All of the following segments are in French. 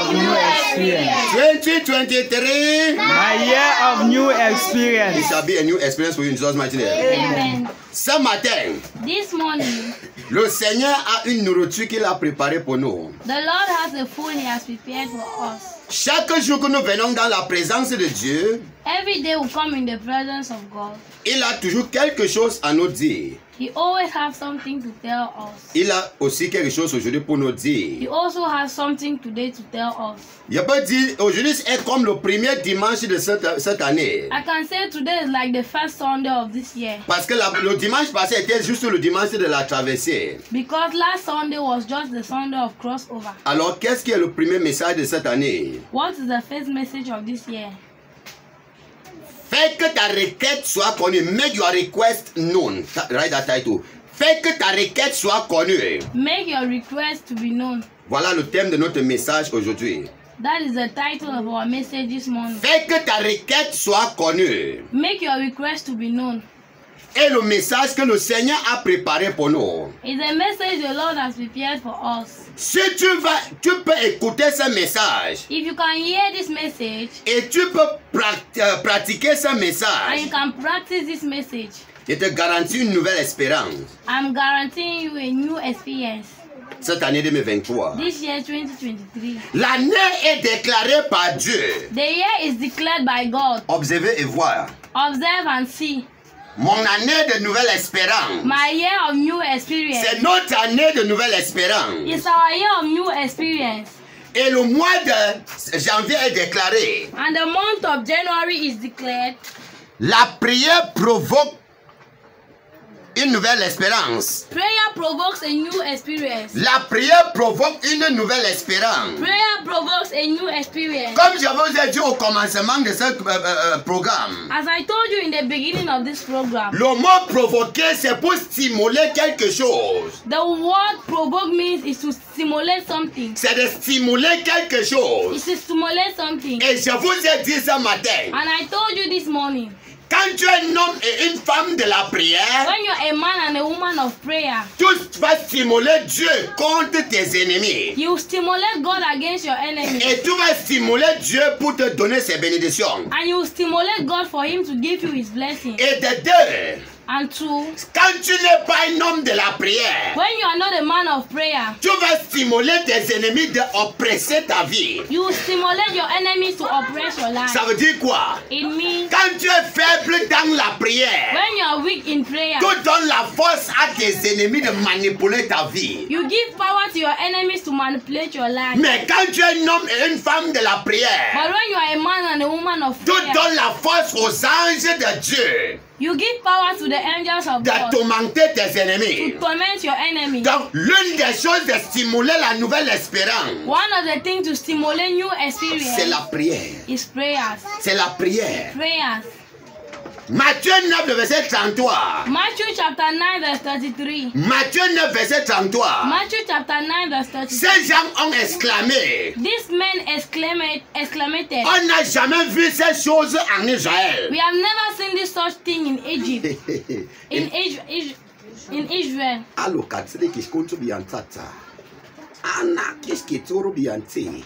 of new experience. 2023, My year of new it experience. shall be a new experience for you in Jesus' mighty name. Amen. Ce matin, This morning, le Seigneur a une nourriture qu'il a préparée pour nous. the Lord has a food He has prepared for us. Chaque jour que nous venons dans la présence de Dieu, Every day we come in the presence of God. il a toujours quelque chose à nous dire. He always has something to tell us. Il a aussi quelque chose aujourd'hui pour nous He dire. also has something today to tell us. Je peux dire, aujourd'hui est comme le premier dimanche de cette, cette année. I can say today is like the first Sunday of this year Parce que la- le dimanche passé était juste le dimanche de la traversée. because last Sunday was just the Sunday of crossover. Alors, qu'est-ce qui est le premier message de cette année? What is the first message of this year? Fais que ta requête soit connue. Make your request known. Write that title. Fais que ta requête soit connue. Make your request to be known. Voilà le thème de notre message aujourd'hui. That is the title of our message this morning. Fais que ta requête soit connue. Make your request to be known. Et le message que le Seigneur a préparé pour nous. It's a message the Lord has prepared for us. Si tu vas, tu peux écouter ce message If you can hear this message et tu peux euh, pratiquer ce and you message, can practice this message, je te garantis une nouvelle espérance I'm guaranteeing you a new experience cette année 2023. this year 2023. L'année est déclarée par Dieu. The year is declared by God. Observez et voir. Observe and see. Mon année de nouvelle espérance. My year of new experience. C'est notre année de nouvelle espérance. It's our year of new experience. Et le mois de janvier est déclaré. And the month of January is declared. La prière provoque une nouvelle espérance. Prayer provokes a new experience. La prière provoque une nouvelle espérance. Prayer provokes a new experience. Comme je vous ai dit au commencement de ce euh, euh, euh, programme, As I told you in the beginning of this program, le mot provoquer, c'est pour stimuler quelque chose. the word provoke means is to stimulate something. C'est de stimuler quelque chose. It's to stimulate something. Et je vous ai dit ce matin, And I told you this morning, quand tu es un homme et une femme de la prière, when you're a man and a woman of prayer, tu vas stimuler Dieu contre tes ennemis. you stimulate God against your enemies. Et tu vas stimuler Dieu pour te donner ses bénédictions. And you stimulate God for Him to give you His blessing. Et de deux, And two, quand tu n'es pas un homme de la prière, when you are not a man of prayer, tu vas stimuler tes ennemis d'oppresser ta vie. you stimulate your enemies to oppress your life. Ça veut dire quoi? It means Quand tu es faible dans la prière, when you are weak in prayer, tu donnes la force à tes ennemis de manipuler ta vie. you give power to your enemies to manipulate your life. Mais quand tu es un homme et une femme de la But prière, when you are a man and a woman of tu donnes la force aux anges de Dieu you give power to the angels of God d'attomenter tes to ennemis. torment your enemies. Donc, l'une des choses de stimuler la nouvelle espérance, One of the things to stimulate new c'est experience la prière. is prayers. C'est la prière. Prayers. Matthieu 9, le verset 33. Matthew chapter 9 verse 33. Matthieu 9, verset 33. Matthew chapter 9 verse 33. Ces gens ont exclamé, This man exclaimed, exclaimed, on n'a jamais vu ces choses en Israël. We have never seen this such thing in Egypt. In Israel. In Israel. Allo katsile kishkonto biantata. Ana kishketoro biante.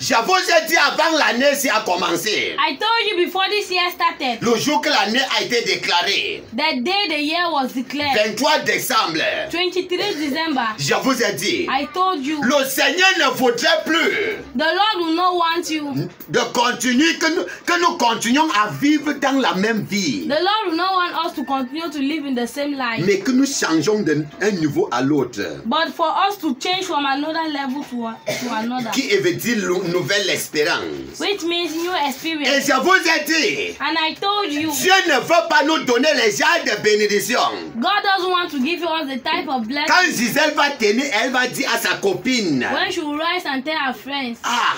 Je vous ai dit avant l'année si a commencé. I told you before this year started, Le jour que l'année a été déclarée, the day the year was declared, 23 décembre, 23 December, je vous ai dit, I told you, le Seigneur ne voudrait plus the Lord will not want you. de continuer, que nous, que nous continuions à vivre dans la même vie, The Lord will not want us to continue to live in the same life, mais que nous changeons d'un niveau à l'autre. but for us to change from another level to, to another, Qui veut dire nouvelle espérance? which means new Et experience. je vous ai dit, And I told you, Dieu ne veut pas nous donner les genres de bénédiction. God doesn't want to give us the type of Quand blessing Gisèle va tenir, elle va dire à sa copine, when she will rise and tell her friends, ah,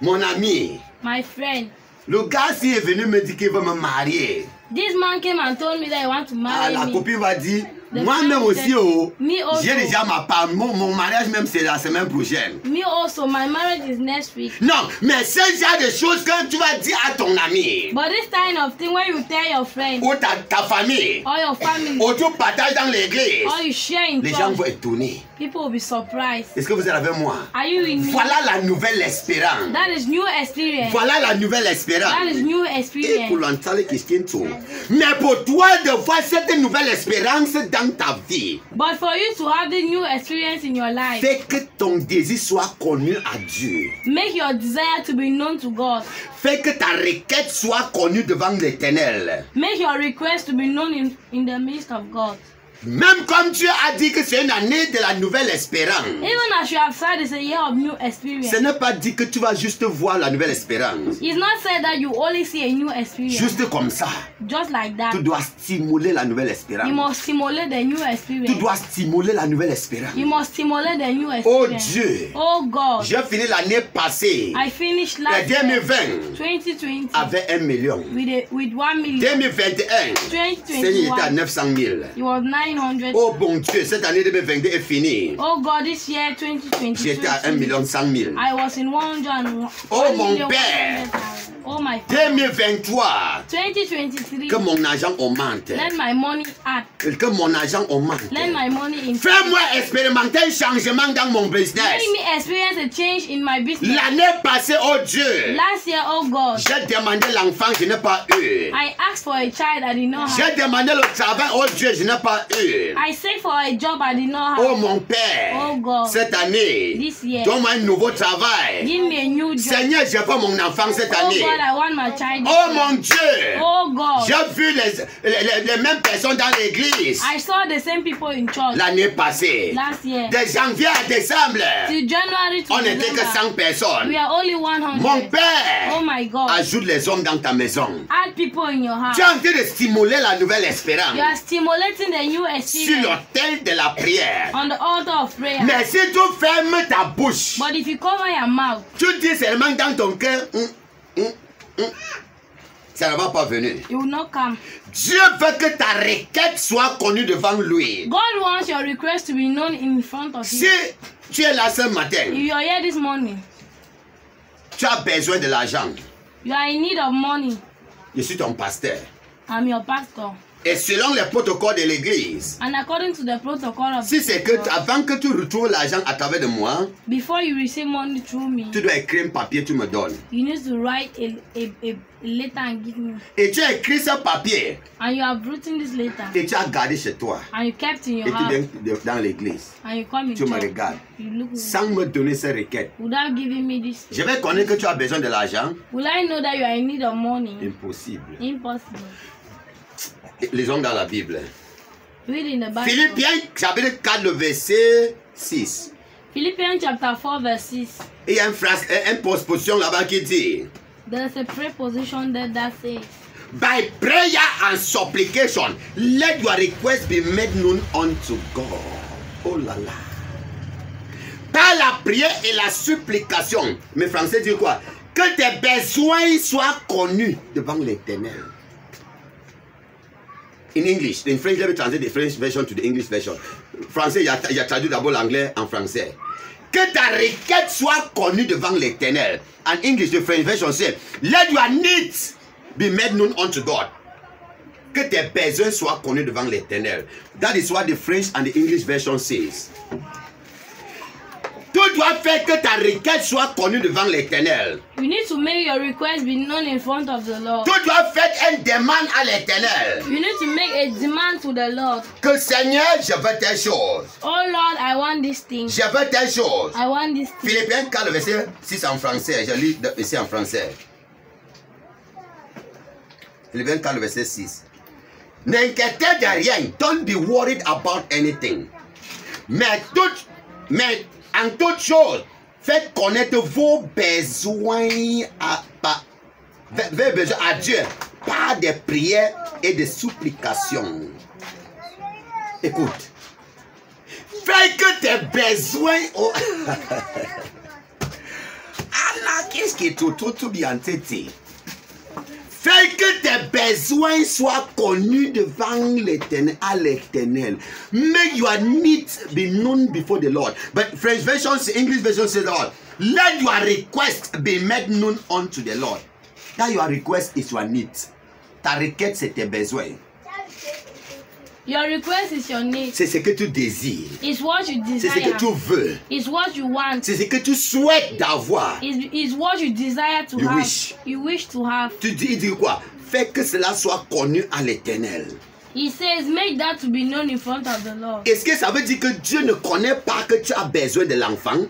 mon ami, my friend, le gars s'il est venu me dire qu'il veut me marier. this man came and told me that he want to Ah, marry la me. copine va dire, Moi-même aussi, oh, Me also. j'ai déjà ma part. Mon, mon mariage même, c'est la semaine prochaine. Me also, my marriage is next week. Non, mais ce genre de choses quand tu vas dire à ton ami But this kind of thing when you tell your friend ou ta, ta famille, or your family ou tu partages dans l'église, or you share in les gens vont étonner. people will be surprised. Est-ce que vous êtes avec moi? Are you in me? Voilà la nouvelle espérance. That is new experience. Voilà la nouvelle espérance. That is new Et pour experience. l'entendre, Christian. Mais pour toi de voir cette nouvelle espérance dans ta vie, But for you to have the new experience in your life, fais que ton désir soit connu à Dieu. make your desire to be known to God. Fais que ta requête soit connue devant l'éternel. Make your request to be known in, in the midst of God. Même comme Dieu a dit que c'est une année de la nouvelle espérance. Even as you have said, it's a year of new experience. Ce n'est pas dit que tu vas juste voir la nouvelle espérance. It's not said that you only see a new experience. Juste comme ça. Just like that. Tu dois stimuler la nouvelle You espérance. must stimulate the new Tu experience. dois stimuler la nouvelle espérance. You must stimulate the new Oh experience. Dieu. Oh God. J'ai fini l'année passée. I finished last year, 2020 2020 avec un million. with, a, with 1 million. 2021, Seigneur était à 2021, 900 000. it was 900. Oh bon Dieu, cette année 2022 est finie. Oh God, this year 2022. J'étais à 1 million 100 000. I was in 101. Oh, mon père. Oh my father. 2023, 2023. que mon argent augmente. Let my money add. Que mon argent augmente. Let my money. Fais-moi expérimenter un changement dans mon business. Make me experience a change in my business. L'année passée, oh Dieu, Last year, oh God, j'ai demandé l'enfant, je n'ai pas eu. I asked for a child I did not have. J'ai demandé le travail, oh Dieu, je n'ai pas eu. I said for a job I did not Oh have. mon Père, Oh God. cette année, This year. donne-moi un nouveau travail. Give me a new job. Seigneur, j'ai pas mon enfant cette Oh année. God, Oh mon Dieu, Oh God. j'ai vu les, les, les- mêmes personnes dans l'église I saw the same people in church l'année passée. last year. De janvier à décembre, Till January to on n'était que December, 100 personnes. we are only 100. Mon Père, Oh my God. ajoute les hommes dans ta maison. Add people in your house. Tu es en train de stimuler la nouvelle espérance You are stimulating the new sur experience l'autel de la prière. on the altar of prayer. Mais si tu fermes ta bouche, But if you cover your mouth, tu dis seulement dans ton cœur, hum. Ça ne va pas venir. it will not come. Dieu veut que ta requête soit connue devant lui. God wants your request to be known in front of Si you. tu es là ce matin, you are here this morning, tu as besoin de l'argent. you are in need of money. Je suis ton pasteur. I'm your pastor. Et selon les protocoles de l'église, And according to the protocol of si c'est que avant que tu retrouves l'argent à travers de moi, before you receive money through me, tu dois écrire un papier, tu me donnes. you need to write a, a, a letter and give me. Et tu as écrit ce papier And you have written this letter et tu as gardé chez toi. and you kept in Et your tu house viens de- dans l'église. and you come in Tu me regardes. You look. Sans me donner ces requêtes. Without giving me this, Je vais connaître que tu as besoin de l'argent. will I know that you are in need of money? Impossible. Impossible. Lisons dans la Bible. Philippiens chapitre 4, le verset 6. Philippians chapter 4 verse 6. Et il y a une phrase, une postposition là-bas qui dit There's a preposition there that says, By prayer and supplication, let your request be made known unto God. Oh là là. Par la prière et la supplication. Mais français dit quoi? Que tes besoins soient connus devant l'éternel. In English, in French, let me translate the French version to the English version. Français, il y a, traduit d'abord l'anglais en français. Que ta requête soit connue devant l'éternel. En English, the French version say, let your needs be made known unto God. Que tes besoins soient connus devant l'éternel. That is what the French and the English version says. Tu dois faire que ta requête soit connue devant l'éternel. You need to make your request be known in front of the Lord. Tu dois faire une demande à l'éternel. You need to make a demand to the Lord. Que Seigneur, je veux telle chose. Oh Lord, I want this thing. Je veux telle chose. I want this thing. Philippiens 4, verset 6 en français. Je lis ici en français. Philippiens 4, verset 6. N'inquiétez de rien. Don't be worried about anything. Mais, tout, mais en toute chose, faites connaître vos besoins à, Dieu par des prières et des supplications. Écoute. Fais que tes besoins. Oh. Qu'est-ce qui est tout, tout, tout bien têté? Fais que tes besoins soient connus devant l'éternel, l'éternel. Make your needs be known before the Lord. But French version, English version says, Lord, let your request be made known unto the Lord. That your request is your needs. Ta c'est tes besoins. Your request is your need. C'est ce que tu désires. It's what you C'est ce que desire. tu veux. It's what you want. C'est ce que tu souhaites d'avoir. It's, it's what you desire to You have. wish. You wish to have. Tu dis, il dit quoi? Fais que cela soit connu à l'éternel. He says, make that to be known in front of the Lord. Est-ce que ça veut dire que Dieu ne connaît pas que tu as besoin de l'enfant?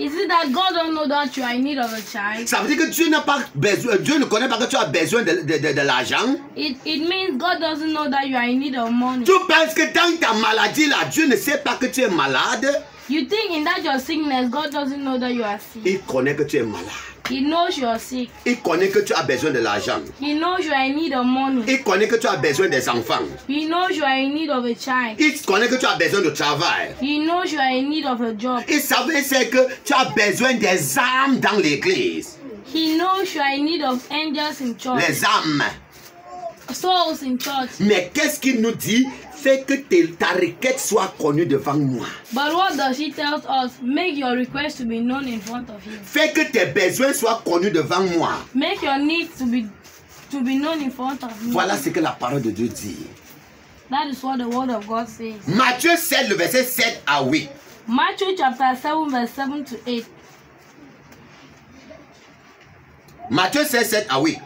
Is it that God don't know that you are in need of a child? Ça veut dire que Dieu n'a pas besoin, Dieu ne connaît pas que tu as besoin de, de, de, de l'argent. It, it means God doesn't know that you are in need of money. Tu penses que dans ta maladie là, Dieu ne sait pas que tu es malade? You think in that your sickness, God doesn't know that you are sick. Il connaît que tu es malade. He knows you are sick. Il connaît que tu as besoin de l'argent. He knows you are in need of money. Il connaît que tu as besoin des enfants. He knows you are in need of a child. Il connaît que tu as besoin de travail. He knows you are in need of a job. Il savait c'est que tu as besoin des âmes dans l'église. He knows you are in need of angels in church, Les âmes. souls in church. Mais qu'est-ce qu'il nous dit? Fais que ta requête soit connue devant moi. But what does he tell us? Make your request to be known in front of him. Fais que tes besoins soient connus devant moi. Make your needs to be to be known in front of me. Voilà ce que la parole de Dieu dit. That is what the word of God says. Matthieu 7, le verset 7 à 8. Matthew chapter 7, verse 7 to 8. Matthieu 7, 7 à 8.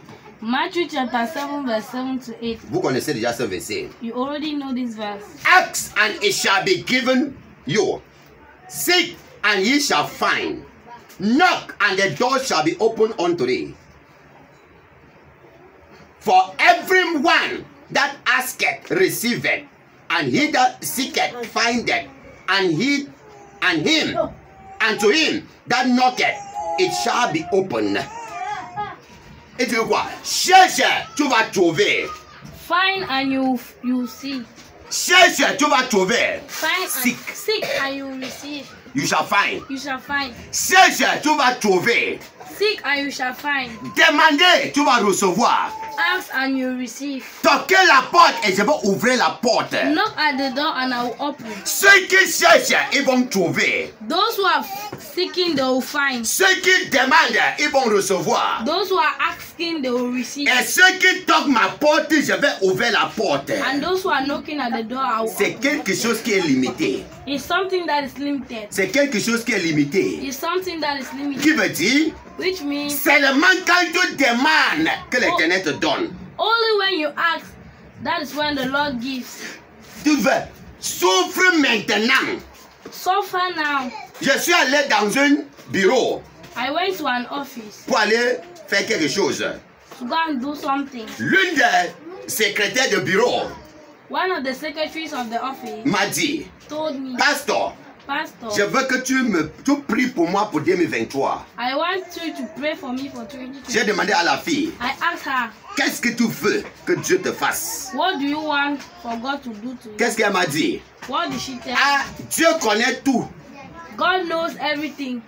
Matthew chapter 7, verse 7 to 8. Vous connaissez déjà ce verset. You already know this verse. Ask and it shall be given you. Seek and ye shall find. Knock and the door shall be opened unto thee. For everyone that asketh receiveth, and he that seeketh findeth, and he and him and to him that knocketh it shall be opened. Et tu veux quoi? Cherche, tu vas trouver. Find and you you see. Cherche, tu vas trouver. Find Seek. and seek and you will receive. You shall find. You shall find. Cherche, tu vas trouver. Seek and you shall find. Demandez, tu vas recevoir. Ask and you receive. Toquez la porte et je vais ouvrir la porte. Knock at the door and I will open. Ceux qui cherchent, ils vont trouver. Those who are seeking, they will find. Ceux qui demandent, ils vont recevoir. Those who are asking, they will receive. Et ceux qui toquent ma porte, je vais ouvrir la porte. And those who are knocking at the door, I will C'est quelque chose qui est limité. It's something that is limited. C'est quelque chose qui est limité. It's something that is limited. Qui veut dire, Which means seulement quand tu demandes que l'éternel oh. te donne. only when you ask, that is when the Lord gives. Tu veux, souffre maintenant. Suffer now. Je suis allé dans un bureau I went to an office pour aller faire quelque chose. to go and do something. L'une des secrétaires de bureau One of the secretaries of the office m'a dit, told me, Pasteur, je Pastor, veux que tu me tu pries pour moi pour 2023. I want you to pray for me for J'ai 2020. demandé à la fille, I asked her, qu'est-ce que tu veux que Dieu te fasse? What do you want for God to do to you? Qu'est-ce qu'elle m'a dit? What did she tell? Ah, Dieu connaît tout. God knows everything.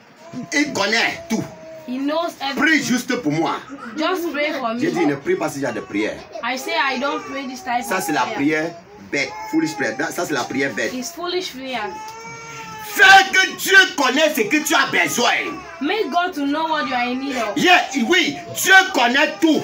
Il connaît tout. He knows Prie everything. juste pour moi. Just pray for J'ai dit, ne me. prie pas si j'ai de prière. I say I don't pray this type Ça, of c'est la prayer. prière bête. Foolish prayer. Ça, c'est la prière bête. It's foolish prayer. Fais que Dieu connaisse ce que tu as besoin. Make God to know what you are in need of. Yeah, oui, Dieu connaît tout.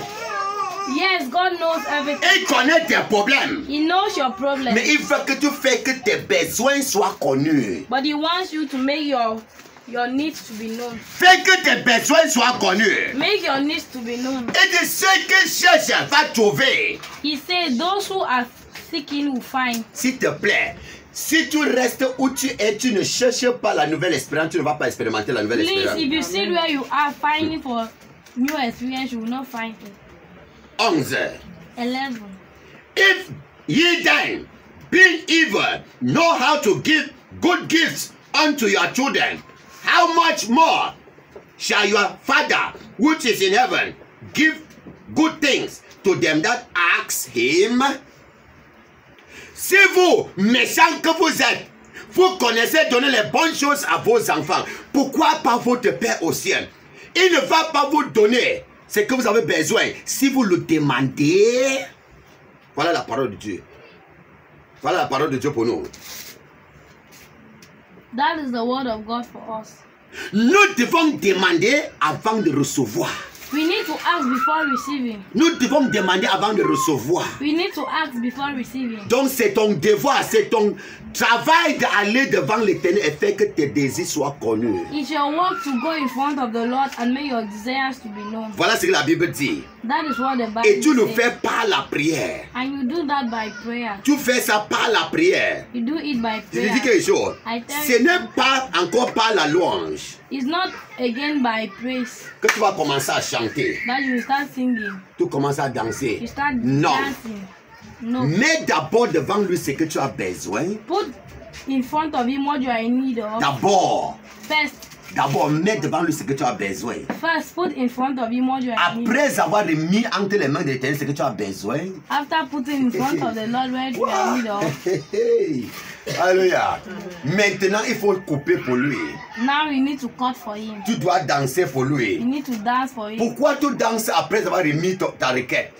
Yes, God knows everything. Il connaît tes problèmes. He knows your problem. Mais il veut que tu fais que tes besoins soient connus. But he wants you to make your your needs to be known. Fais que tes besoins soient connus. Make your needs to be known. Et de ceux qui cherchent, va trouver. He said, Those who are seeking will find. S'il te plaît, si tu restes où tu es, tu ne cherches pas la nouvelle espérance, tu ne vas pas expérimenter la nouvelle Please, espérance. if you sit where you are finding for new experience, you will not find it. 11. 11. If ye then, being evil, know how to give good gifts unto your children, how much more shall your Father which is in heaven give good things to them that ask him? Si vous, méchants que vous êtes, vous connaissez donner les bonnes choses à vos enfants, pourquoi pas votre Père au ciel? Il ne va pas vous donner ce que vous avez besoin, si vous le demandez, voilà la parole de Dieu. Voilà la parole de Dieu pour nous. That is the word of God for us. Nous devons demander avant de recevoir. We need to ask before receiving. Nous devons demander avant de recevoir. We need to ask before receiving. Donc c'est ton devoir, c'est ton travail d'aller devant l'éternel et faire que tes désirs soient connus. It's your work to go in front of the Lord and make your desires to be known. Voilà ce que la Bible dit. That is what the Bible Et tu le fais par la prière. And you do that by prayer. Tu fais ça par la prière. You do it by Je te dis prayer. quelque chose. Ce you. n'est pas encore par la louange It's not again by praise que tu vas commencer à chanter. that you start singing. Tu commences à danser. You start Non. dancing. No. Mets d'abord devant lui ce que tu as besoin. Put in front of him what you are in need of. D'abord, First, d'abord, mets devant lui ce que tu as besoin. first put in front of him what you are in. Après avoir remis entre les mains de l'éternel ce que tu as besoin, After putting in front of the Lord what you are in need of. Alléluia. Maintenant, il faut couper pour lui. now you need to cut for him. Tu dois danser pour You lui. need to dance for him. Pourquoi tu danses après avoir remis ta, ta requête?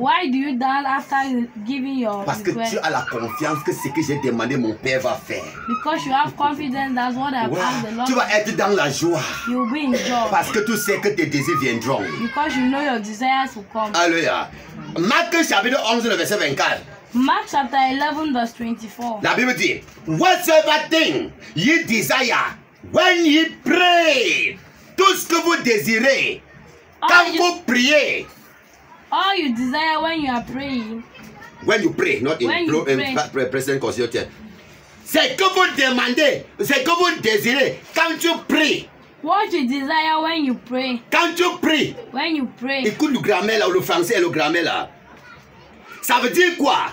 Why do you dance after you giving your Parce que tu request? as la confiance que ce que j'ai demandé, mon Père va faire. Because you have confidence that's what I've Ouais. asked the Lord. Tu vas être dans la joie. You'll be in joy. Parce que tu sais que tes désirs viendront. Because you know your desires will come. Alléluia. Marc chapitre 11, le verset 24. Mark chapter 11 verse 24. La Bible dit, Whatsoever thing ye desire, when ye pray, tout ce que vous désirez, quand All you, vous priez, all you desire when you are praying, when you pray, not in, you pro- in pray. present constitution, c'est que vous demandez, c'est que vous désirez, quand tu pries, what you desire when you pray, quand tu pries, when you pray, écoute le grammaire là, ou le français et le grammaire là. Ça veut dire quoi?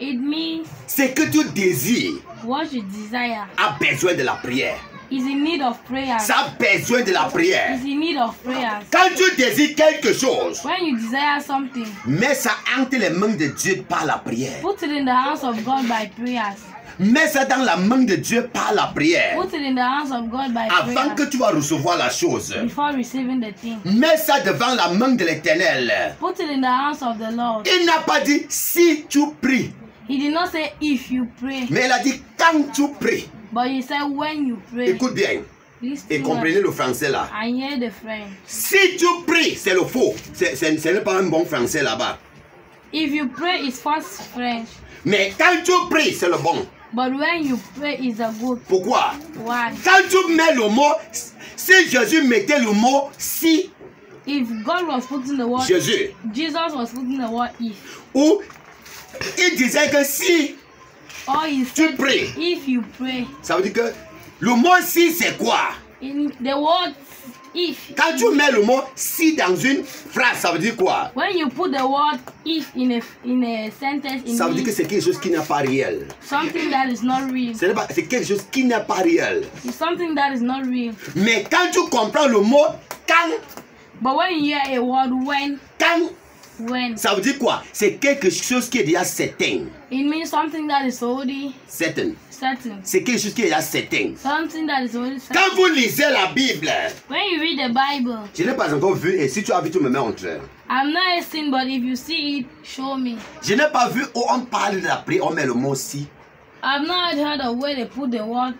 It means C'est que tu désires. what you desire. A besoin de la prière. Is in need of prayers. Ça a besoin de la prière. Is in need of prayers. Quand tu désires quelque chose, When you desire something, mets ça entre les mains de Dieu par la prière. put it in the hands of God by prayers. Mets ça dans la main de Dieu par la prière. Put it in the hands of God by Avant que prayers tu vas recevoir la chose. before receiving the thing. Mets ça devant la main de l'éternel. Put it in the hands of the Lord. Il n'a pas dit si tu pries, He did not say if you pray, mais il a dit quand tu pries. But he said when you pray. Écoute bien et comprenez le français là. Si tu pries, c'est le faux. Ce n'est pas un bon français là-bas. If you pray, it's false French. Mais quand tu pries, c'est le bon. But when you pray, it's a good. Pourquoi? Why? Quand tu mets le mot, si Jésus mettait le mot si, If God was putting the word, Jésus, Jesus was putting the word if, ou il disait que si, or he Tu pries. if you pray. ça veut dire que le mot si c'est quoi? In the word if, Quand tu mets le mot si dans une phrase, ça veut dire quoi? When you put the word if in a in a sentence, in Ça veut dire que c'est quelque chose qui n'est pas réel. something that is not real. C'est quelque chose qui n'est pas réel. It's something that is not real. Mais quand tu comprends le mot quand, But when you hear a word when, quand, when, ça veut dire quoi? C'est quelque chose qui est déjà certain. it means something that is already Certain. certain. C'est quelque chose qui est déjà certain. Something that is already certain. Quand vous lisez la Bible, When you read the Bible, je n'ai pas encore vu, et si tu as vu, tu me mets entre. I'm not seen, but if you see it, show me. Je n'ai pas vu où on parle de la prière, on met le mot si. I've not heard of where they put the word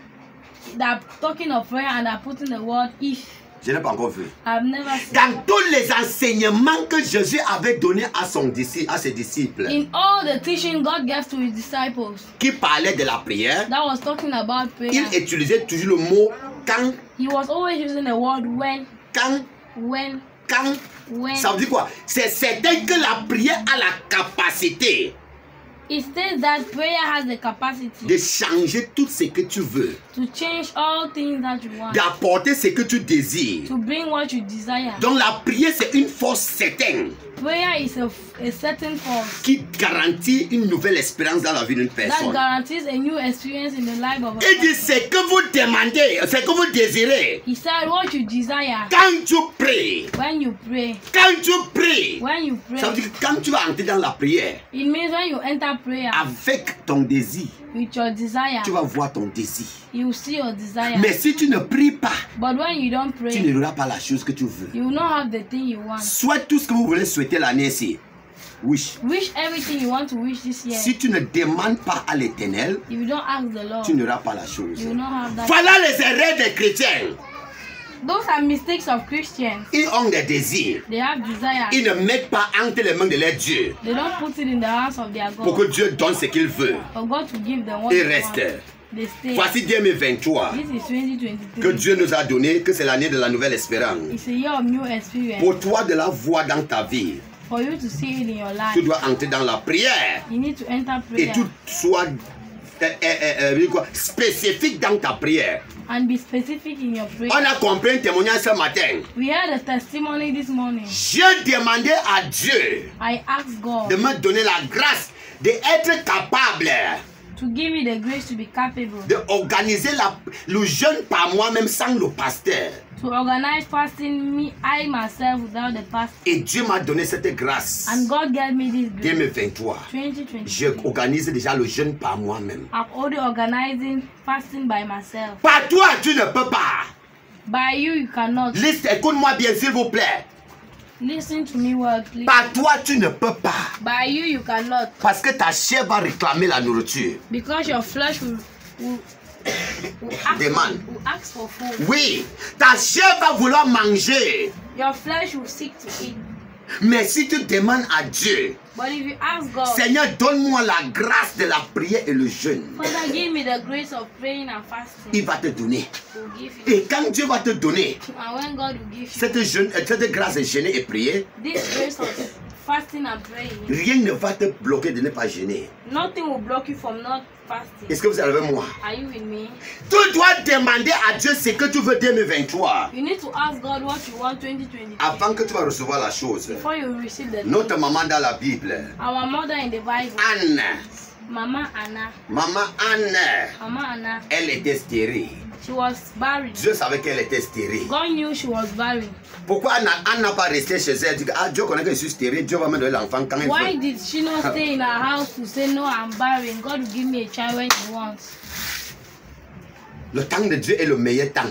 that talking of prayer and they're putting the word if. Je n'ai pas encore vu. Seen. Dans tous les enseignements que Jésus avait donnés à, son disciple, à ses disciples, In all the teaching God gave to his disciples. Qui parlaient de la prière, that was talking about prayer, il utilisait toujours le mot quand, he was always using the word when, quand, when, quand. when. Ça veut dire quoi? C'est certain que la prière a la capacité It states that prayer has the capacity de changer tout ce que tu veux, to change all things that you want, d'apporter ce que tu désires. to bring what you desire. Donc la prière, c'est une force certaine Prayer is a, a certain force qui garantit une nouvelle espérance dans la vie d'une that personne. guarantees a new experience in the life of a Il dit, c'est que vous demandez, c'est que vous désirez. He said, What you desire. Quand tu pries, when you pray, quand tu pries, when you ça veut pray, dire que quand tu vas entrer dans la prière it means when you enter prayer. avec ton désir, with your desire. tu vas voir ton désir. You will see your desire. Mais si tu ne pries pas, But when you don't tu pray, n'auras pas la chose que tu veux. you will not have the thing you want. Souhaite tout ce que vous voulez souhaiter l'année-ci. Wish. Wish everything you want to wish this year. Si tu ne demandes pas à l'éternel, If you don't ask the Lord, tu n'auras pas la chose. you will not have that. Voilà les erreurs des chrétiens. Those are mistakes of Christians. Ils ont des désirs. They have desire. Ils ne mettent pas entre les mains de leur Dieu They don't put it in the hands of their pour que God. Dieu donne ce qu'il veut. For God to give them what Et they reste. want. They stay. Voici 2023 This is 2023. que Dieu nous a donné, que c'est l'année de la nouvelle espérance. It's a year of new experience. Pour toi de la voir dans ta vie, For you to see it in your tu life, dois entrer dans la prière. you need to enter Et prayer tout soit euh, euh, quoi, spécifique dans ta prière. and be specific in your prayer. On a compris un témoignage ce matin. We had a testimony this morning. J'ai demandé à Dieu I asked God de me donner la grâce d'être capable to give me the grace to be capable d'organiser la- le jeûne par moi-même sans le pasteur. To organize fasting me I myself without the pastor. Et Dieu m'a donné cette grâce. And God gave me this grace. 2023. 2023. Je organise déjà le jeûne par moi-même. I'm already organizing fasting by myself. Par toi, tu ne peux pas. By you, you cannot. Liste, écoute-moi bien, s'il vous plaît. Listen to me well, please. Par toi, tu ne peux pas. By you, you cannot. Parce que ta chair va réclamer la nourriture. Because your flesh will, will, for food? Oui, ta chair va vouloir manger. Your flesh will seek to eat. Mais si tu demandes à Dieu, But if you ask God, Seigneur, donne-moi la grâce de la prière et le jeûne, Father, give me the grace of praying and il fasting, va te donner. Give you. Et quand Dieu va te donner And when God will give you cette, jeûne, cette grâce de jeûner et prier, this grace of fasting and praying, rien ne va te bloquer de ne pas jeûner. nothing will block you from not fasting. Est-ce que vous êtes avec moi? Are you with me? Tu dois demander à Dieu ce que tu veux 2023 You need to ask God what you want 2023 avant que tu vas recevoir la chose. before you receive the Notre maman dans la Bible, Our mother in the Bible, Anne, Mama Anna, maman Anne, Mama Anna, elle était stérile. She was barren. Dieu savait qu'elle était stérile. God knew she was barren. Pourquoi Anne n'a pas resté chez elle? Dit ah, Dieu connaît que je suis stérile, Dieu va me donner l'enfant quand il Why veut. did she not stay in her house to say, No, I'm barren? God will give me a child when He wants. Le temps de Dieu est le meilleur temps.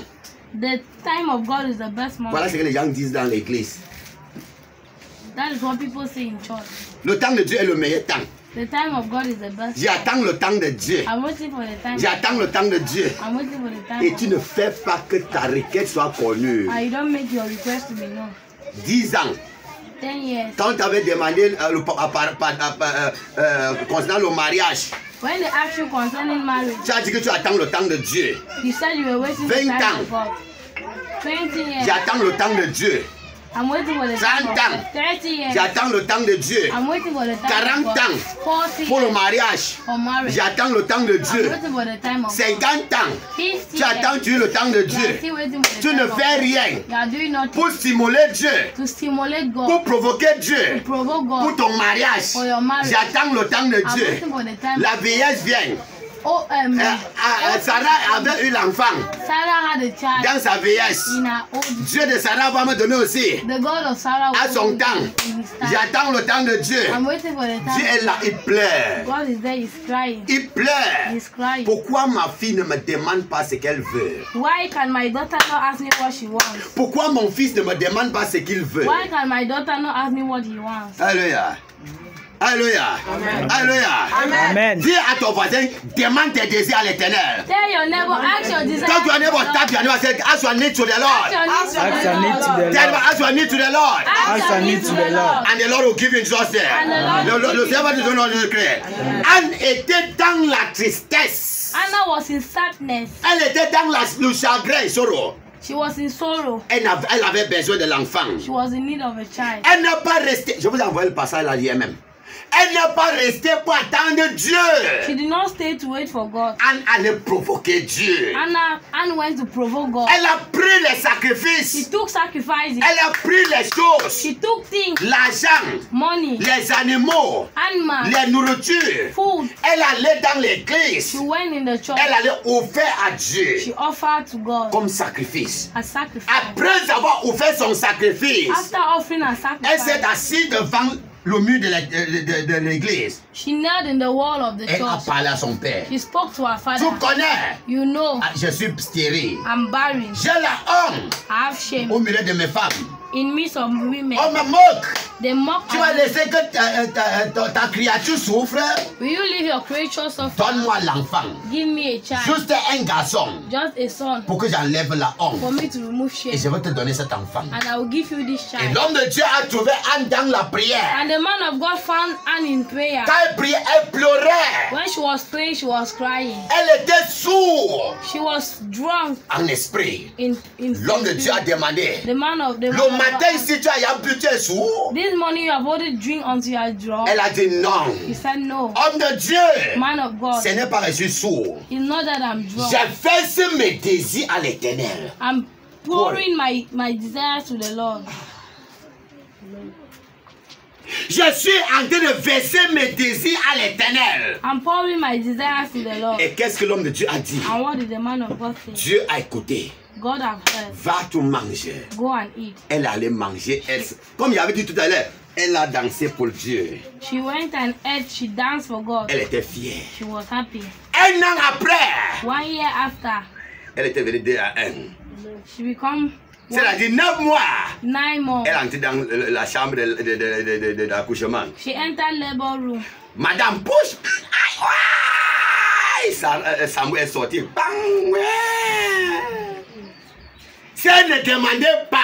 The time of God is the best moment. Voilà ce que les gens disent dans l'église. That is what people say in church. Le temps de Dieu est le meilleur temps. The time of God is the best. J'attends le temps de Dieu. The. J'attends le temps de Dieu. I'm waiting for the time. Et tu ne fais pas que ta requête soit connue. And you don't make your request to be known. 10 ans, Ten years. quand tu avais demandé euh, le, à- par- à- par- euh, euh, concernant le mariage, When they ask you concerning marriage, tu as dit que tu attends le temps de Dieu. you said you were waiting for the 20 time ans. 20. J'attends le temps de Dieu. I'm waiting for the time 30 of ans. God. 30 years. J'attends le temps de Dieu. I'm waiting for the time 40 of God. ans. 40 Pour le mariage, j'attends le temps de Dieu. waiting for the time of God. 50 ans, 50 tu attends. Dieu le temps de Dieu. Tu ne fais rien pour stimuler Dieu, pour provoquer Dieu, pour ton mariage. J'attends le temps de Dieu. La vieillesse vient. Euh, euh, euh, Sarah avait eu l'enfant Sarah had a child dans sa vieillesse. Dieu de Sarah va me donner aussi. The God of Sarah À son temps. J'attends le temps de Dieu. I'm waiting for the Dieu est là, il pleure. God is there, he's crying. Il pleure. He's crying. Pourquoi ma fille ne me demande pas ce qu'elle veut? Why can my daughter not ask me what she wants? Pourquoi mon fils ne me demande pas ce qu'il veut? Why can my daughter not ask me what he wants? Alléluia. Alléluia. Alléluia. Amen. Dis à ton voisin, demande tes désirs à l'éternel. Tell your neighbor, ask your desire. Quand tu as neighbor, tap your neighbor, say, ask your need to the Lord. your to Ask your need to Lord. the Tell him, Lord. ask your need to the Lord. Ask your needs to the Lord. And the Lord will give you the Lord Le, Seigneur te donner le secret. Anne était dans la tristesse. Anna was in sadness. Elle était dans la, le chagrin, sorrow. She was in sorrow. Elle avait, elle avait besoin de l'enfant. She was in need of a child. Elle n'a pas resté. Je vous ai envoyé le passage là hier même. Elle n'a pas resté pour attendre She Dieu. did not stay to wait for God. Anne allait provoquer Dieu. Anna, Anne went to provoke God. Elle a pris les She sacrifices. took sacrifices. Elle a pris les choses. She took things, L'argent, money, les animaux, animals, les nourritures. food. Elle allait dans l'église. She went in the church. Elle allait offrir à Dieu She offered to God comme sacrifice. a sacrifice. Après avoir offert son sacrifice, After offering a elle s'est sacrifice, assise devant le mur de l'église. She knelt in the wall of the Elle a church. parlé à son père. She spoke to her Tu father. connais? You know, Ah, Je suis stérile. I'm barren. J'ai la honte I have shame. au milieu de mes femmes. In midst of women, On me moque. They mock Tu vas laisser que ta, ta- ta- ta créature souffre Will you leave your creature suffer? Donne-moi l'enfant. Give me a child, Juste un garçon. just a son, Pour que j'enlève la for honte. me to remove Et je shame. vais te donner cet enfant. And I will give you this Et child. l'homme de Dieu a trouvé Anne dans la prière. And the man of God found Anne in prayer. Quand elle priait, elle pleurait. When she was praying, she was crying. Elle était sourde She was drunk en esprit. in in L'homme de Dieu a demandé. The man of the Le matin, si tu as bu, tu es sourd. This morning you have already drink until you are drunk. Elle a dit non. He said no. Homme de Dieu. Man of God, Ce n'est pas que je suis sourd. it's not that I'm drunk. J'affaisse mes désirs à l'éternel. I'm pouring my my desires to the Lord. Je suis en train de verser mes désirs à l'éternel. I'm pouring my desires to the Lord. Et qu'est-ce que l'homme de Dieu a dit? And what did the man of God say? Dieu a écouté. God have heard. Va tout manger. Go and eat. Elle allait manger. Elle, comme il avait dit tout à l'heure, elle a dansé pour Dieu. She went and ate. She danced for God. Elle était fière. She was happy. Un an après, One year after, elle était venue deux à un. she become C'est-à-dire neuf mois. nine months. Elle est entrée dans la chambre de, de, de, de, de- de l'accouchement. She entered labor room. Madame pousse. Aïe, aïe. Euh, Samuel est sorti. Bang, ouais. Si elle ne demandait pas,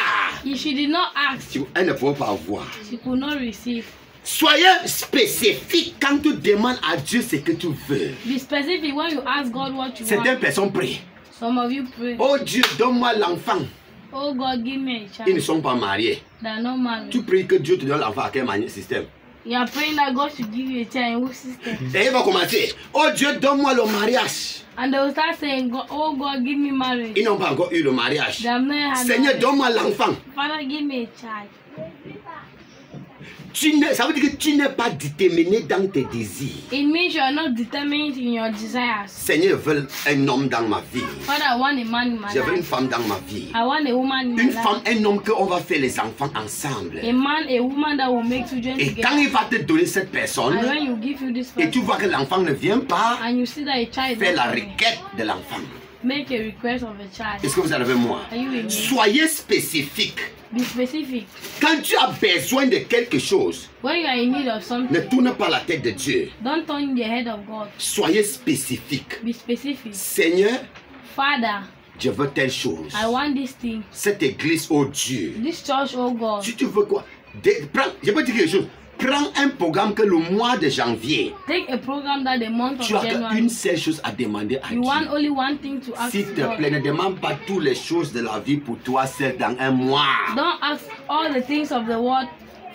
If she did not ask, tu- elle ne pouvait pas voir. she could not receive. Soyez spécifique quand tu demandes à Dieu ce que tu veux. Be specific when you ask God what you Certaines want. personnes prient. Some of you pray, Oh Dieu, donne-moi l'enfant. Oh God, give me a Ils ne child. sont pas mariés. Are not married. Tu pries que Dieu te donne l'enfant à quel manière système? You are praying that God should give you a child in which system. Et il va commencer. Oh Dieu, donne-moi le mariage. And they will start saying, Oh God, give me marriage. Ils n'ont pas encore eu le mariage. Seigneur, donne-moi l'enfant. Father, give me a child. Tu n'es- ça veut dire que tu n'es pas déterminé dans tes désirs. It means you are not determined in your desires. Seigneur, je veux un homme dans ma vie. Father, I want a man in my Je veux une femme dans ma vie. I want a woman in my Une life. femme, un homme qu'on va faire les enfants ensemble. A man, a woman that will make children Et quand together. il va te donner cette personne, And when you give you this et tu person, vois que l'enfant ne vient pas, and you see that a child fais la requête de l'enfant. Make a request of a child. Est-ce que vous avez moi? Soyez spécifique. Be specific. Quand tu as besoin de quelque chose, When you are in need of something, ne tourne pas la tête de Dieu. don't turn the head of God. Soyez spécifique. Be specific. Seigneur, Father, je veux telle chose. I want this thing. Cette église, oh Dieu. This church, oh God. Si tu veux quoi? Dé- prends, Je peux dire quelque chose. Prends un programme que le mois de janvier, Take a program that the month tu of as January. une seule chose à demander à You want Dieu. only one thing to ask S'il te plaît, ne demande pas toutes les choses de la vie pour toi seul dans un mois. Don't ask all the things of the world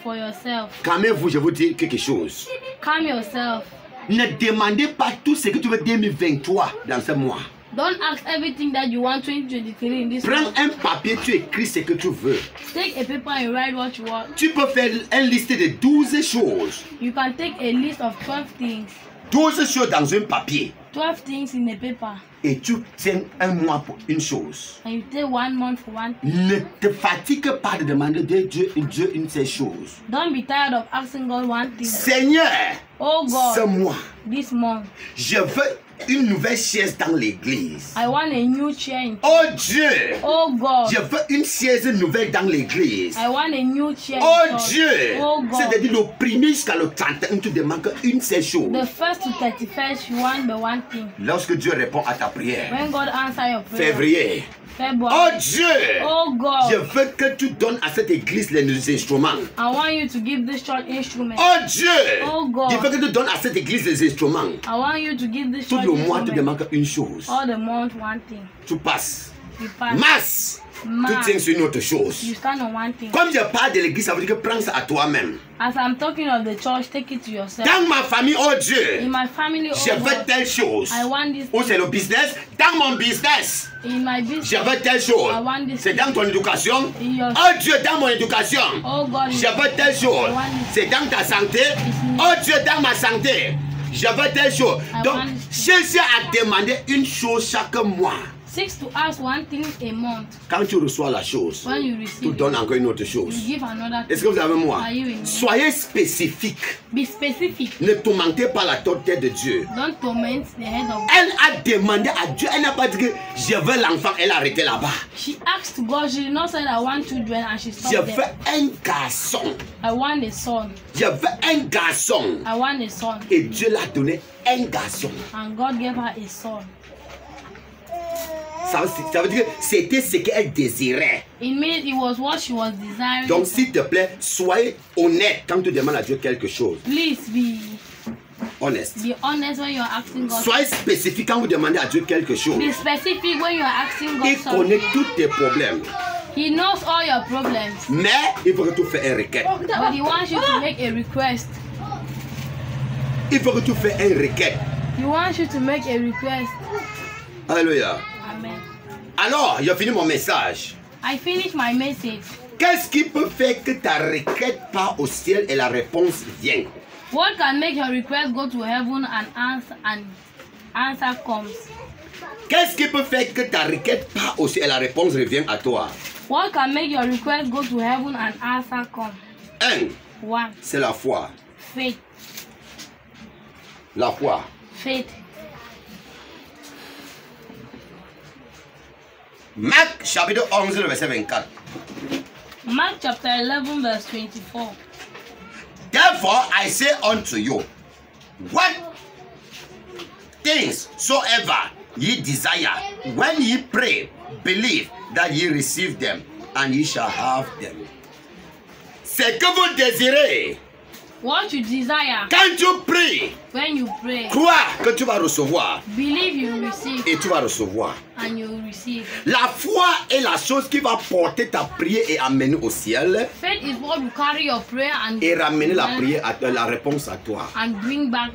for yourself. Calmez-vous, je vous dis quelque chose. Calm yourself. Ne demandez pas tout ce que tu veux 2023 dans ce mois. Don't ask everything that you want 2023 in this Prends un papier, tu écris ce que tu veux. Take a paper and write what you want. Tu peux faire une liste de 12 choses. You can take a list of 12 things. 12 choses dans un papier. 12 things in a paper. Et tu tiens un mois pour une chose. And you take one month for one thing. Ne te fatigue pas de demander de Dieu, Dieu une seule chose. Don't be tired of asking God one thing. Seigneur, Oh ce God, mois, this month, je veux une nouvelle chaise dans l'église. I want a new chair. in- Oh Dieu, Oh God, je veux une chaise nouvelle dans l'église. I want a new chair. in Oh church. Dieu, Oh God, c'est-à-dire le premier jusqu'à le 31, tu demandes une seule chose. the first to 31st, you want the one thing. Lorsque Dieu répond à ta prière, When God answer your prayer, février, February. oh Dieu, Oh je God, veux que tu donnes à cette église les instruments. I want you to give this church instrument. Oh Dieu, Oh God. je veux que tu donnes à cette église les instruments. I want you to give this church le mois, tu demandes une chose. All the month, one thing. Tu passes. You pass. Masse, tu Mass. tiens sur une autre You chose. stand on one thing. Comme je parle de l'église, ça veut dire que prends ça à toi-même. As I'm talking of the church, take it to yourself. Dans ma famille, oh In Dieu, my family, je oh veux God, telle chose. I want this. Ou c'est le business? Dans mon business, In my je business, veux telle chose. I want this. C'est dans ton éducation? In your- Oh Dieu, dans mon éducation. Oh God, Je veux telle chose. C'est dans ta santé? Oh Dieu, dans ma santé. Je veux telle chose. I Donc, cherchez à demander une chose chaque mois. Six to ask one thing a month. Quand tu reçois la chose, When you tu receive it, donnes encore une autre chose. Est-ce que vous avez moi? Soyez spécifique. Be specific. Ne tourmentez pas la tête de Dieu. Don't torment the head of Elle a demandé à Dieu, elle n'a pas dit que je veux l'enfant, elle a arrêté là-bas. She asked God, she did not say I want children and she Je stopped veux there. un garçon. I want a son. Je veux un garçon. I want a son. Et Dieu l'a donné un garçon. And God gave her a son. Ça, veut- ça veut dire que c'était ce qu'elle désirait. It means it was what she was desiring. Donc, s'il te plaît, soyez honnête quand tu demandes à Dieu quelque chose. Please be Honest. be honest when you're asking God. Soyez spécifique quand vous demandez à Dieu quelque chose. Be specific when you're asking God Il something. connaît tous tes problèmes. He knows all your problems. Mais il faut que tu fasses un requête. But he wants you to make a request. Il faut que tu fasses un requête. He wants you to make a request. Alléluia. Alors, j'ai fini mon message. I finished my message. Qu'est-ce qui peut faire que ta requête part au ciel et la réponse vient? What can make your request go to heaven and answer and answer comes? Qu'est-ce qui peut faire que ta requête part au ciel et la réponse revient à toi? What can make your request go to heaven and answer come? Un, One, c'est la foi. faith. La foi. Faith. Marc chapitre 11, verset 24. Mark chapter 11, verse 24. Therefore I say unto you, what things soever ye desire, when ye pray, believe that ye receive them, and ye shall have them. Ce que vous désirez, What you desire quand tu pries, when you pray, crois que tu vas recevoir believe you receive et tu vas recevoir. and you will receive. La foi est la chose qui va porter ta prière et amener au ciel Faith is what will carry your prayer and et ramener la prière, à, la réponse à toi. and bring back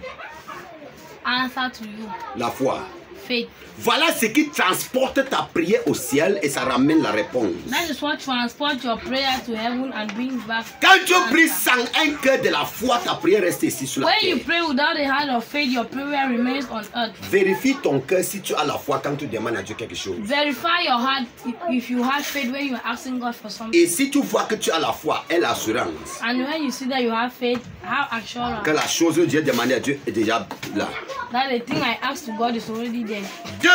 answer to you. La foi. Faith. Voilà ce qui transporte ta prière au ciel et ça ramène la réponse. That is what transports your prayer to heaven and brings back. Quand tu pries sans un cœur de la foi, ta prière reste ici sur la When you terre. pray without a heart of faith, your prayer remains on earth. Vérifie ton cœur si tu as la foi quand tu demandes à Dieu quelque chose. Verify your heart if- you have faith when you're asking God for something. Et si tu vois que tu as la foi et l'assurance And when you see that you have faith, have assurance que la chose que Dieu demandé à Dieu est déjà là. that the thing I asked to God is already there. Deux,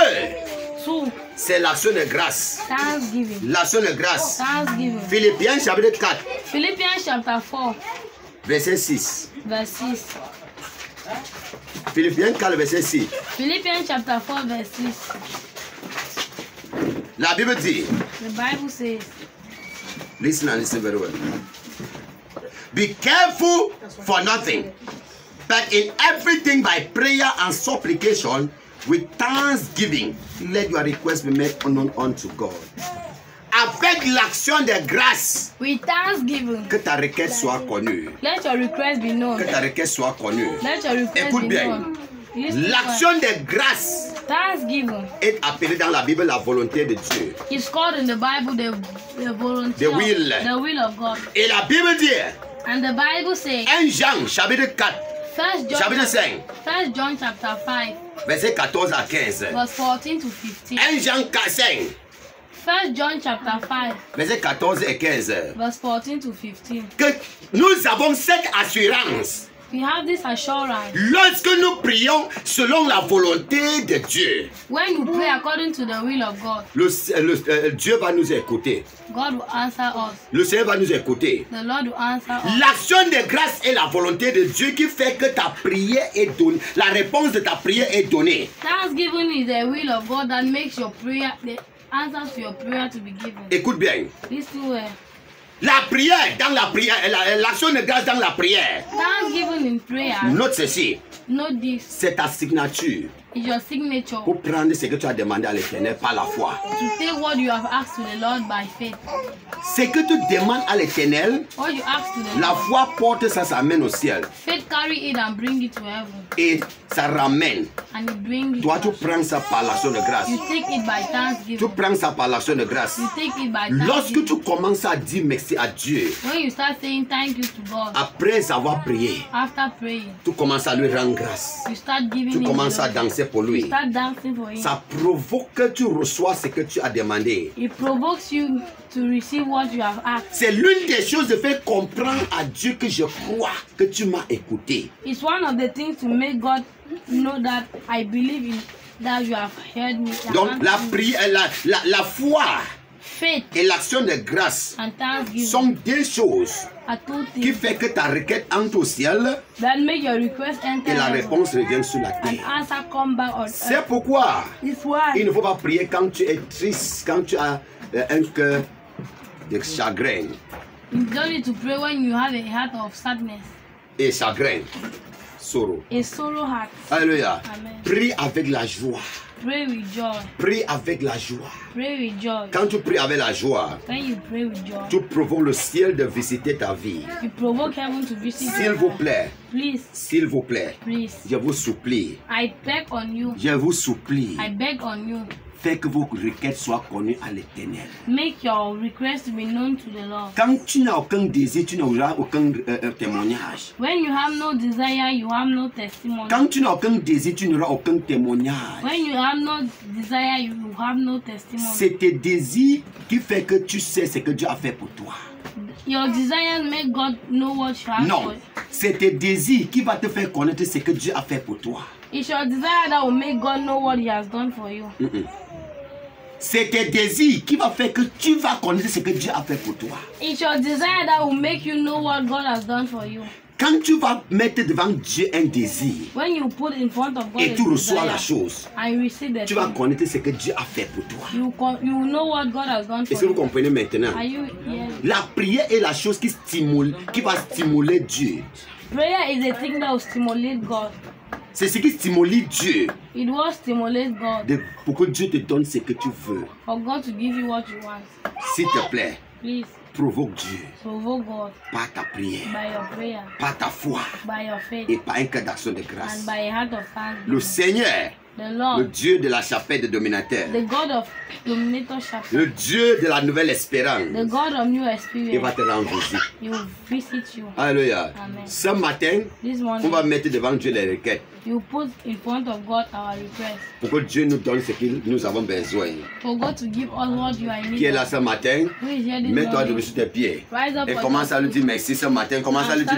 c'est l'action de grâce. thanksgiving. L'action de grâce. Thanksgiving. Philippiens chapitre 4, Philippians chapter 4, verset 6. verse 6. Philippiens 4, verset 6. Philippians chapter 4, verse 6. La Bible dit, The Bible says, listen and listen very well. Be careful for nothing, but in everything by prayer and supplication with thanksgiving, let your request be made known unto God. Avec l'action de grâce, with thanksgiving, que ta requête soit connue. let your request be known. Que ta requête soit connue. Let your request Écoute be bien. known. L'action de grâce Thanksgiving est appelée dans la Bible la volonté de Dieu. is called in the Bible the, the volunteer, The will. the will of God. Et la Bible dit, And the Bible says, 1 Jean chapitre 4, First John, chapitre 5, First John chapter 5, verset 14 à 15. verse 14 to 15. 1 Jean 4, 5, First John chapter 5, verset 14 et 15. verse 14 to 15. Que nous avons cette assurance We have this assurance lorsque nous prions selon la volonté de Dieu. when you pray according to the will of God, Le, le- euh, Dieu va nous écouter. God will answer us. Le Seigneur va nous écouter. The Lord will answer us. L'action de grâce est la volonté de Dieu qui fait que ta prière est donnée. La réponse de ta prière est donnée. Thanksgiving is the will of God that makes your prayer, the answers to your prayer to be given. Écoute bien. Listen well. La prière dans la prière, la- l'action de grâce dans la prière. Thanksgiving in prayer, Note ceci. note this, C'est ta signature is your signature pour prendre ce que tu as demandé à l'éternel par la foi. to take what you have asked to the Lord by faith. Ce que tu demandes à l'éternel, What you ask to the la foi porte ça, ça amène au ciel. faith carry it and bring it to heaven. Et ça ramène. And it brings it. Toi, tu prends ça par l'action de grâce. You take it by Tu thanksgiving. prends ça par l'action de grâce. You take it by Lorsque tu commences à dire merci à Dieu, When you start saying thank you to God après avoir prié, after praying, tu commences à lui rendre grâce. you start giving Tu commences à danser danser pour lui. start dancing for him. Ça provoque que tu reçois ce que tu as demandé. It provokes you to receive what you have asked. C'est l'une des choses de faire comprendre à Dieu que je crois que tu m'as écouté. It's one of the things to make God know that I believe in that you have heard me. Donc la prière, la, la, la foi Faith et l'action de grâce sont deux choses qui fait que ta requête entre au ciel that make your request enter et la réponse revient sur la terre. C'est pourquoi il ne faut pas prier quand tu es triste, quand tu as euh, un cœur de chagrin you don't need to pray when you have a heart of sadness, et chagrin, sorrow. a sorrow heart. Alléluia. Prie avec la joie. Pray with joy. Prie avec la joie. Pray with joy. Quand tu pries avec la joie, When you pray with joy, tu provoques le ciel de visiter ta vie. you provoke heaven to visit S'il vous plaît, Please, s'il vous plaît, please. je vous supplie, I beg on you. je vous supplie, I beg on you. Faites que vos requêtes soient connues à l'éternel. Make your request be known to the Lord. Quand tu n'as aucun désir, tu n'auras aucun euh, euh, témoignage. When you have no desire, you have no testimony. Quand tu n'as aucun désir, tu n'auras aucun témoignage. When you have no desire, you have no testimony. C'est tes désirs qui fait que tu sais ce que Dieu a fait pour toi. Your desires make God know what you have Non, c'est tes désirs qui va te faire connaître ce que Dieu a fait pour toi. It's your desire that will make God know what He has done for you. C'est tes désirs qui va faire que tu vas connaître ce que Dieu a fait pour toi. It's your desire that will make you know what God has done for you. Quand tu vas mettre devant Dieu un désir When you put in front of God et tu reçois la chose, tu vas connaître ce que Dieu a fait pour toi. you, con- you will know what God has done Est-ce que vous comprenez maintenant? Are you yeah. La prière est la chose qui stimule, qui va stimuler Dieu. Prayer is a thing that will stimulate God. C'est ce qui stimule Dieu. It will stimulate God. De- pour que Dieu te donne ce que tu veux. for God to give you what you want. S'il te plaît, Please. provoque Dieu. Provoke God. Par ta prière, by your prayer, par ta foi. By your faith, et par un cœur d'action de and grâce. by a heart of Le thanksgiving. Seigneur, le Dieu de la chapelle de dominateur, the God of le Dieu de la nouvelle the espérance, God of new il va experience, te rendre visite. Visit you. Alléluia. Amen. Ce matin, This on morning, va mettre devant Dieu les requêtes you put in front of God our request pour que Dieu nous donne ce que nous avons besoin. for God to give us what you are in Qui est là ce matin? Mets-toi morning? debout sur tes pieds Rise up et commence à lui dire merci ce matin. Commence à lui dire